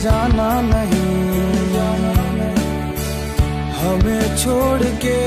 जाना नहीं। हमें छोड़ के